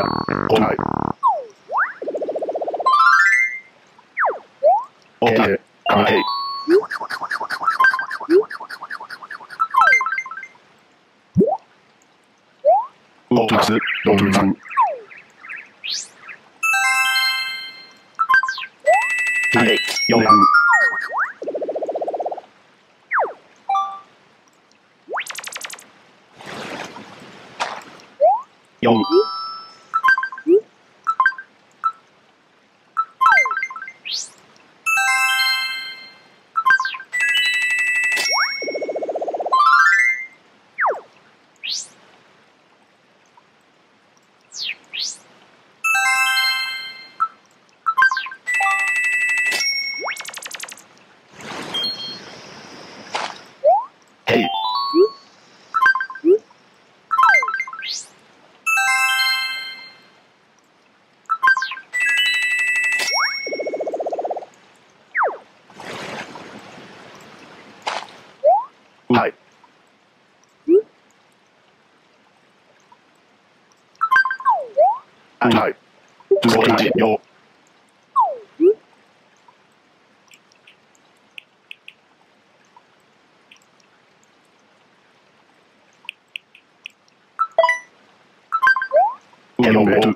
はい。OK。はい。オートス、ロールさん。はい、4番。4。はい。はい。よ。Hello, Red. Hello.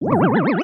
What?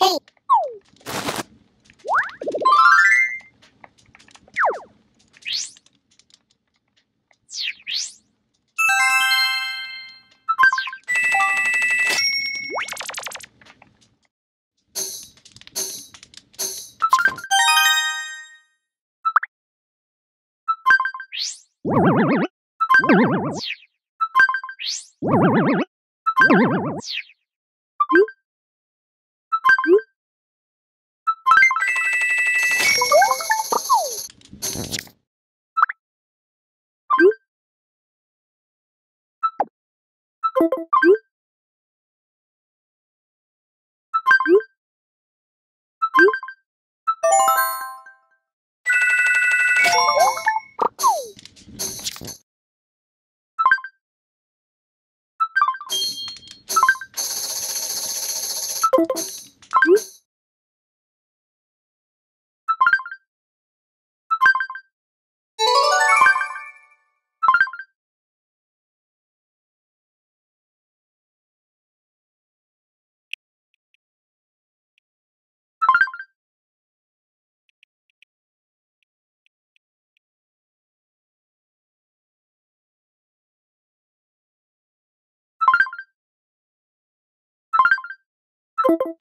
Hey. Música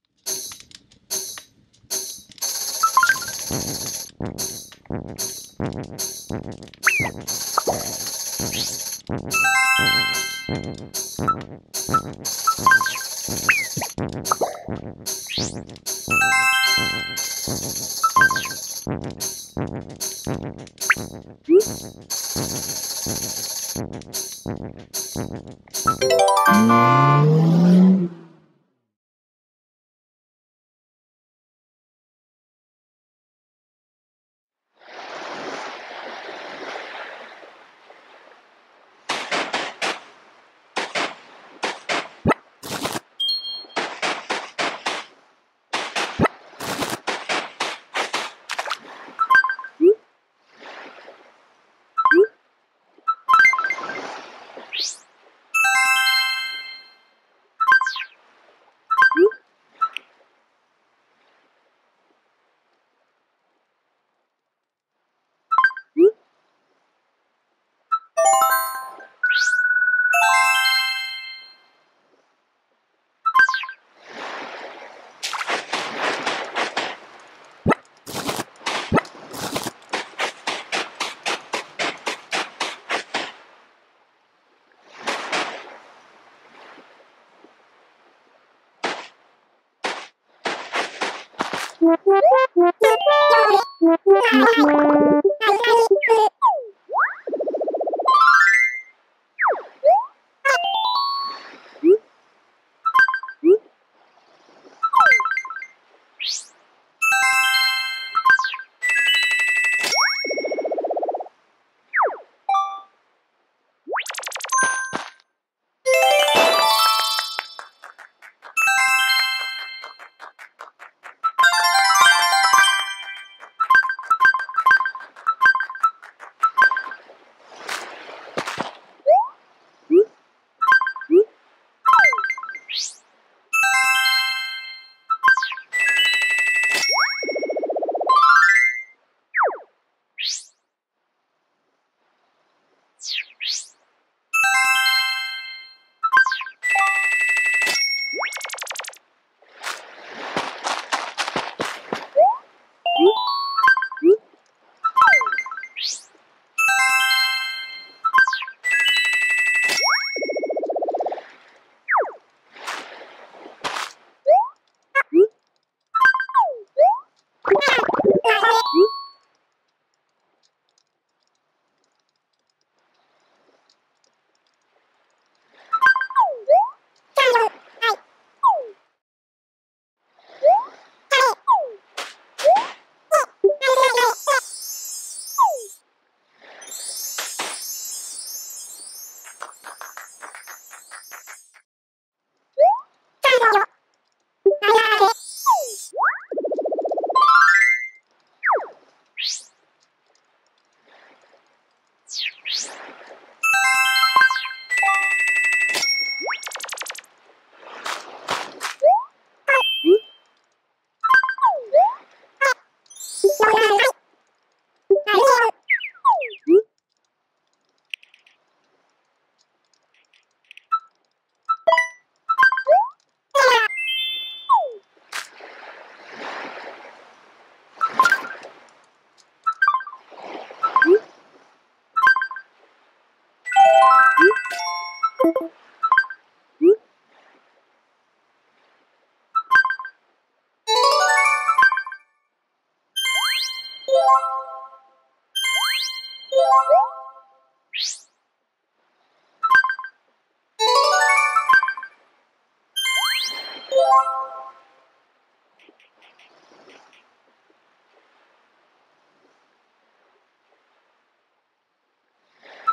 Bye.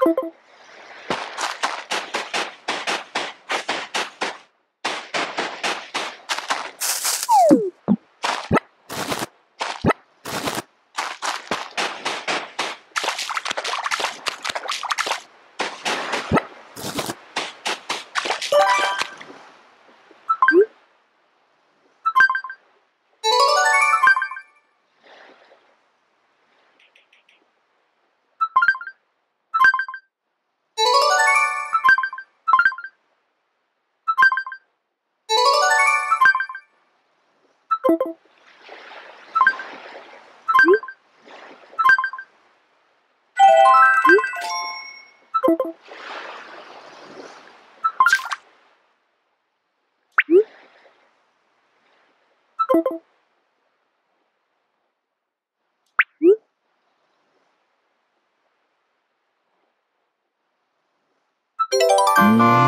you Thank you.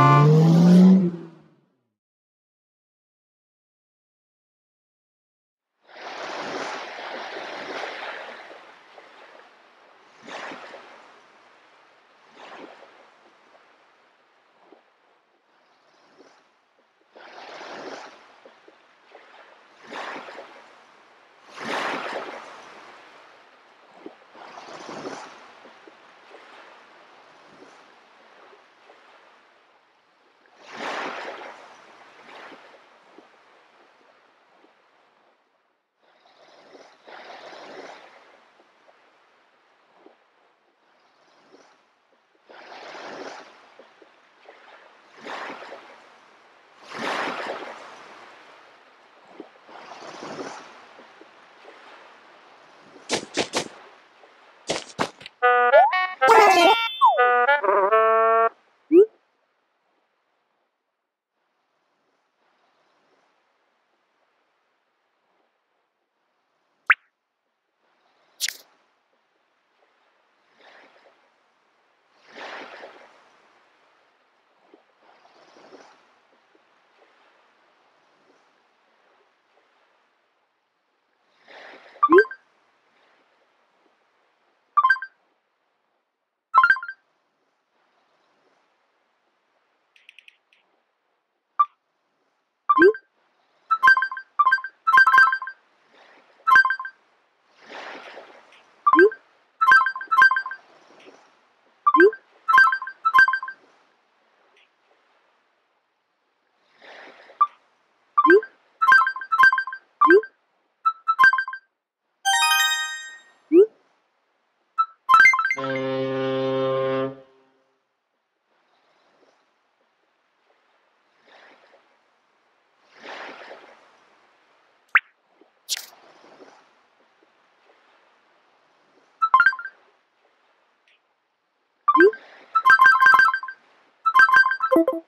Thank you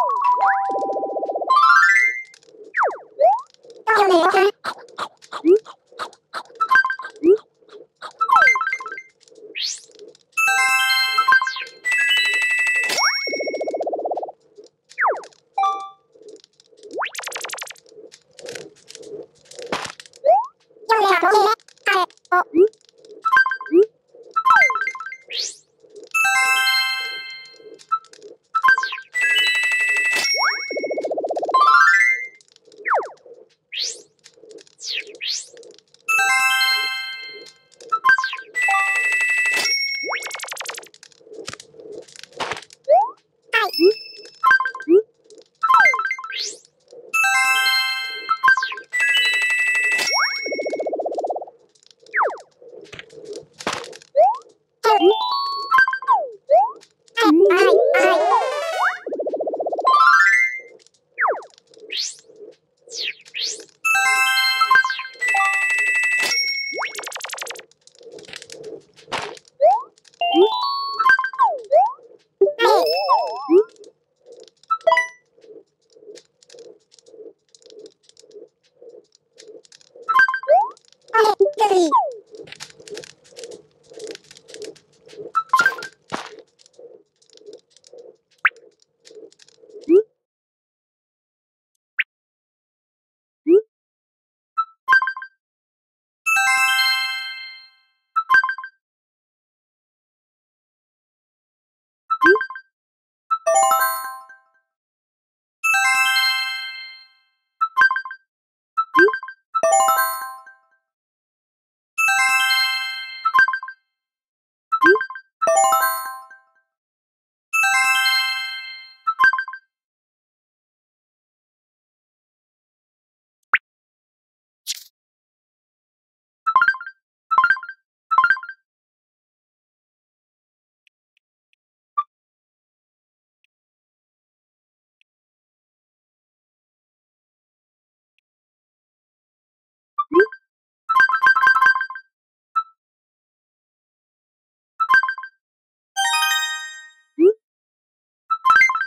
Nathan,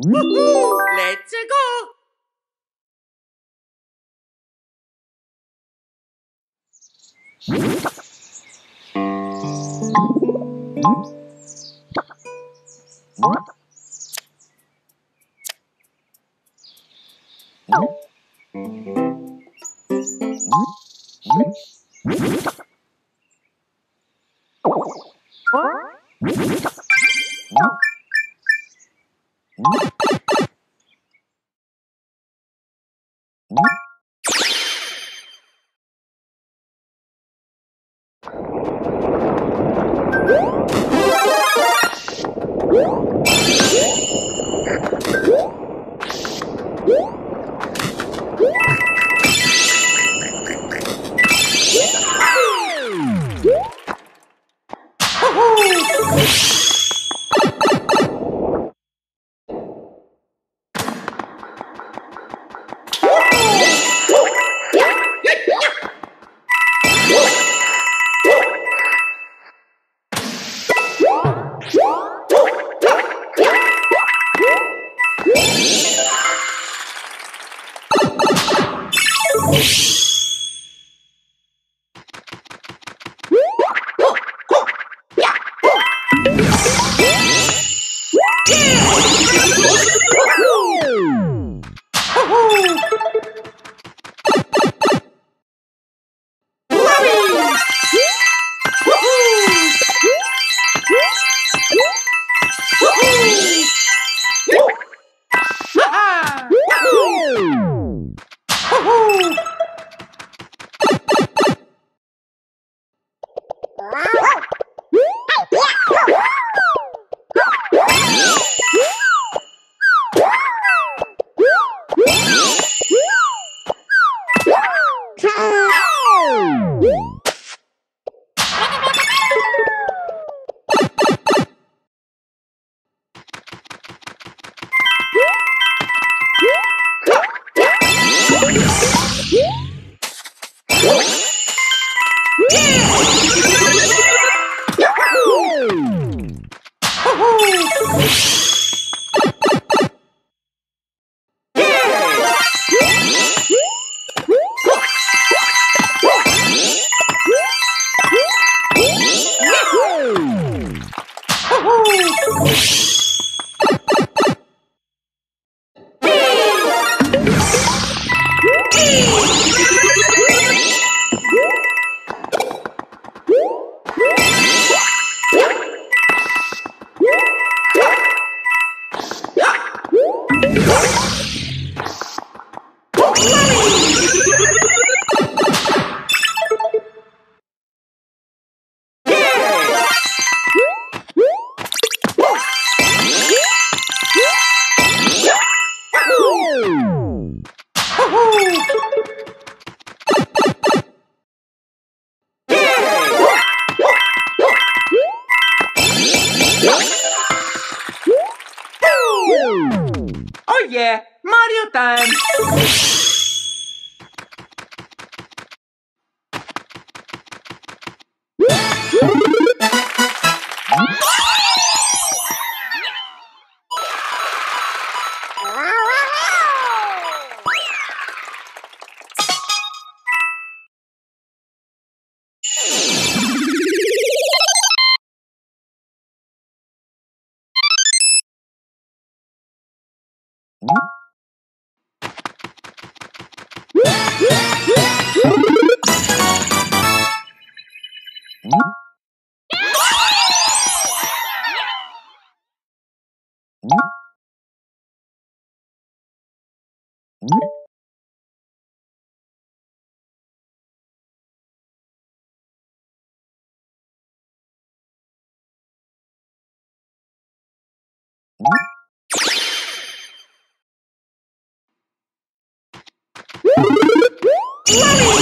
Let's go! What? you Música Mommy!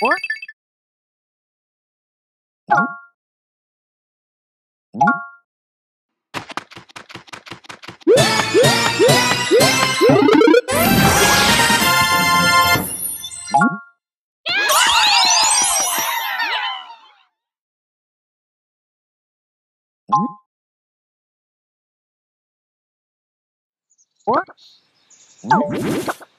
What? Mm-hmm. Mm-hmm. Mm-hmm. Oh.